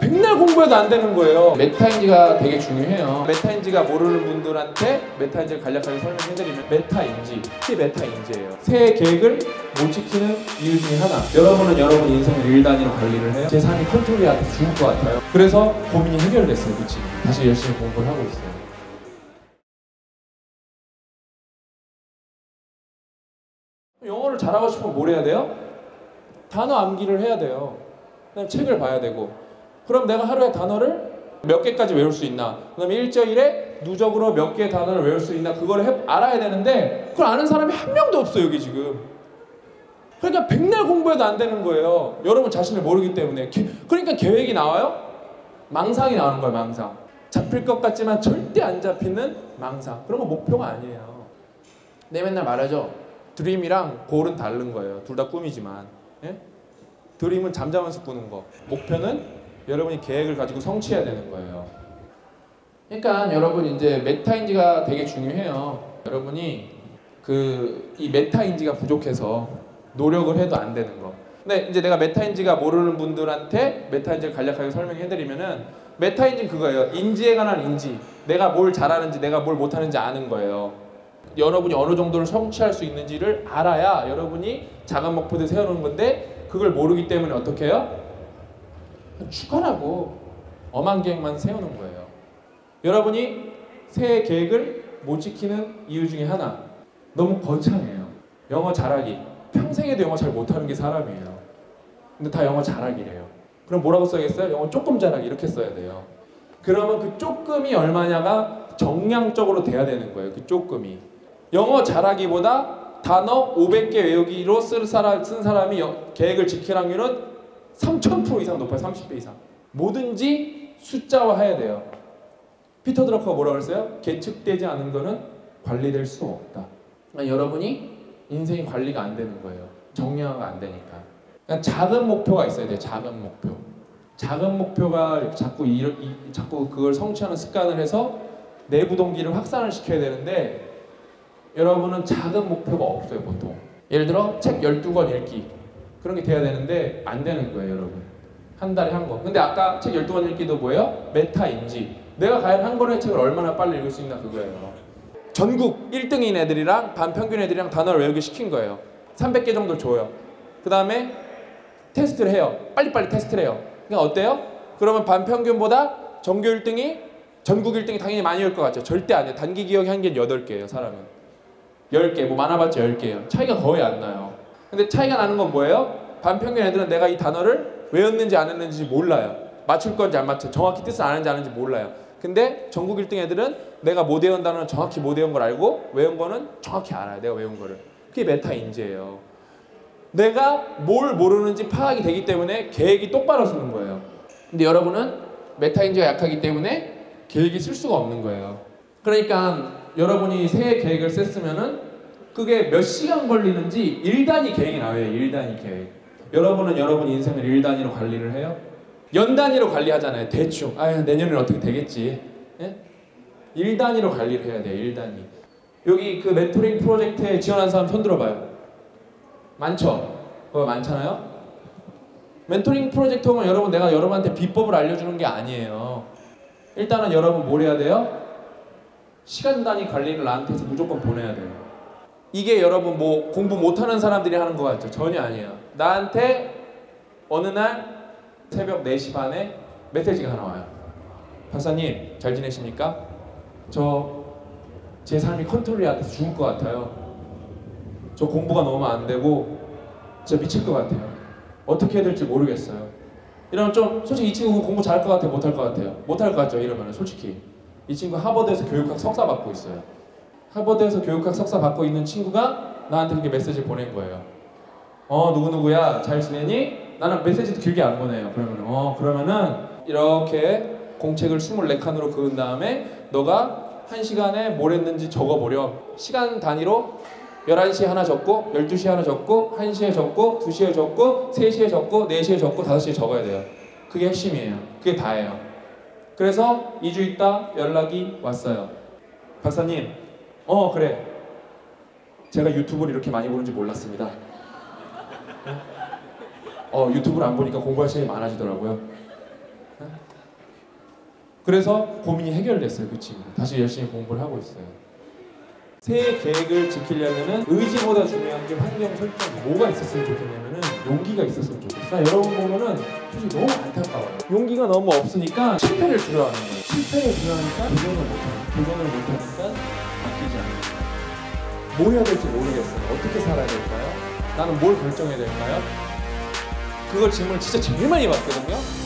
백날 공부해도 안 되는 거예요. 메타인지가 되게 중요해요. 메타인지가 모르는 분들한테 메타인지를 간략하게 설명해드리면 메타인지, 이게 메타인지예요. 새 계획을 못 지키는 이유 중에 하나. 여러분은 여러분 인생을 일 단위로 관리를 해요. 제 삶이 컨트롤이 안 돼서 죽을 것 같아요. 그래서 고민이 해결됐어요, 그치? 다시 열심히 공부를 하고 있어요. 영어를 잘하고 싶으면 뭘 해야 돼요? 단어 암기를 해야 돼요. 그다음 책을 봐야 되고. 그럼 내가 하루에 단어를 몇 개까지 외울 수 있나? 그다음에 일주일에 누적으로 몇 개의 단어를 외울 수 있나? 그걸 해, 알아야 되는데 그걸 아는 사람이 한 명도 없어 여기 지금. 그러니까 백날 공부해도 안 되는 거예요. 여러분 자신을 모르기 때문에. 기, 그러니까 계획이 나와요? 망상이 나오는 거예요, 망상. 잡힐 것 같지만 절대 안 잡히는 망상. 그런 거 목표가 아니에요. 내 맨날 말하죠. dream이랑 goal은 다른 거예요. 둘 다 꿈이지만. 예? dream은 잠자면서 꾸는 거. 목표는 여러분이 계획을 가지고 성취해야 되는 거예요. 그러니까 여러분 이제 메타인지가 되게 중요해요. 여러분이 그 이 메타인지가 부족해서 노력을 해도 안 되는 거. 근데 이제 내가 메타인지가 모르는 분들한테 메타인지를 간략하게 설명해 드리면은 메타인지는 그거예요. 인지에 관한 인지. 내가 뭘 잘하는지 내가 뭘 못하는지 아는 거예요. 여러분이 어느 정도를 성취할 수 있는지를 알아야 여러분이 작은 목표를 세우는 건데 그걸 모르기 때문에 어떻게 해요? 죽어라고 엄한 계획만 세우는 거예요. 여러분이 새해 계획을 못 지키는 이유 중에 하나 너무 거창해요. 영어 잘하기 평생에도 영어 잘 못하는 게 사람이에요. 근데 다 영어 잘하기래요. 그럼 뭐라고 써야겠어요? 영어 조금 잘하기 이렇게 써야 돼요. 그러면 그 조금이 얼마냐가 정량적으로 돼야 되는 거예요. 그 조금이 영어 잘하기보다 단어 500개 외우기로 쓴, 사람, 쓴 사람이 계획을 지킬 확률은 3000% 이상 높아요. 30배 이상. 뭐든지 숫자화해야 돼요. 피터 드러커가 뭐라고 그랬어요? 계측되지 않은 거는 관리될 수 없다. 그러니까 여러분이 인생이 관리가 안 되는 거예요. 정량화가 안 되니까. 그러니까 작은 목표가 있어야 돼요. 작은 목표. 작은 목표가 자꾸 이, 이, 자꾸 그걸 성취하는 습관을 해서 내부 동기를 확산을 시켜야 되는데 여러분은 작은 목표가 없어요 보통 예를 들어 책 12권 읽기 그런 게 돼야 되는데 안 되는 거예요 여러분. 한 달에 한 권 근데 아까 책 12권 읽기도 뭐예요? 메타인지. 내가 과연 한 권의 책을 얼마나 빨리 읽을 수 있나 그거예요. 전국 1등인 애들이랑 반평균 애들이랑 단어를 외우게 시킨 거예요. 300개 정도 줘요. 그 다음에 테스트를 해요. 빨리빨리 테스트를 해요. 그러니까 어때요? 그러면 반평균보다 전교 1등이 전국 1등이 당연히 많이 올 것 같죠. 절대 아니에요. 단기 기억이 한 개는 8개예요 사람은. 10개, 뭐 많아봤자 10개예요. 차이가 거의 안 나요. 근데 차이가 나는 건 뭐예요? 반평균 애들은 내가 이 단어를 외웠는지 안 했는지 몰라요. 맞출 건지 안 맞춰. 정확히 뜻을 아는지 아는지 몰라요. 근데 전국 1등 애들은 내가 못 외운 단어는 정확히 못 외운 걸 알고 외운 거는 정확히 알아요. 내가 외운 거를. 그게 메타 인지예요. 내가 뭘 모르는지 파악이 되기 때문에 계획이 똑바로 서는 거예요. 근데 여러분은 메타 인지가 약하기 때문에 계획이 설 수가 없는 거예요. 그러니까 여러분이 새해 계획을 세웠으면은 그게 몇 시간 걸리는지 1단위 계획이 나와요. 1단위 계획. 여러분은 여러분 인생을 1단위로 관리를 해요? 연 단위로 관리하잖아요. 대충. 아, 내년에는 어떻게 되겠지. 예? 1단위로 관리를 해야 돼요. 1단위. 여기 그 멘토링 프로젝트에 지원한 사람 손 들어봐요. 많죠? 어, 많잖아요? 멘토링 프로젝트 오면 여러분 내가 여러분한테 비법을 알려주는 게 아니에요. 일단은 여러분 뭘 해야 돼요? 시간 단위 관리를 나한테 해서 무조건 보내야 돼요. 이게 여러분 뭐 공부 못하는 사람들이 하는 거 같죠? 전혀 아니에요. 나한테 어느 날 새벽 4시 반에 메시지가 하나 와요. 박사님 잘 지내십니까? 저 제 삶이 컨트롤이 안 돼서 죽을 것 같아요. 저 공부가 너무 안 되고 진짜 미칠 것 같아요. 어떻게 해야 될지 모르겠어요. 이러면 좀 솔직히 이 친구 공부 잘할 것 같아요? 못할 것 같아요? 못할 것 같죠? 이러면 솔직히 이 친구 하버드에서 교육학 석사 받고 있어요. 하버드에서 교육학 석사 받고 있는 친구가 나한테 그렇게 메시지 보낸 거예요. 어 누구누구야 잘 지내니? 나는 메시지도 길게 안 보내요. 그러면 어 그러면은 이렇게 공책을 24칸으로 그은 다음에 너가 한 시간에 뭘 했는지 적어보렴. 시간 단위로 11시에 하나 적고 12시에 하나 적고 1시에 적고 2시에 적고 3시에 적고 4시에 적고 5시에 적어야 돼요. 그게 핵심이에요. 그게 다예요. 그래서 2주 있다 연락이 왔어요. 박사님, 어 그래. 제가 유튜브를 이렇게 많이 보는지 몰랐습니다. 어 유튜브를 안 보니까 공부할 시간이 많아지더라고요. 그래서 고민이 해결됐어요 그 친구. 다시 열심히 공부를 하고 있어요. 새해 계획을 지키려면은 의지보다 중요한 게 환경 설정이 뭐가 있었으면 좋겠냐면은 용기가 있었으면 좋겠어. 나 여러분 보면은 솔직히 너무 안타까워요. 용기가 너무 없으니까 실패를 두려워하는 거예요. 실패를 두려워하니까 도전을 못하는 도전을 못하니까 뭐 해야 될지 모르겠어요. 어떻게 살아야 될까요? 나는 뭘 결정해야 될까요? 그걸 질문을 진짜 제일 많이 받거든요.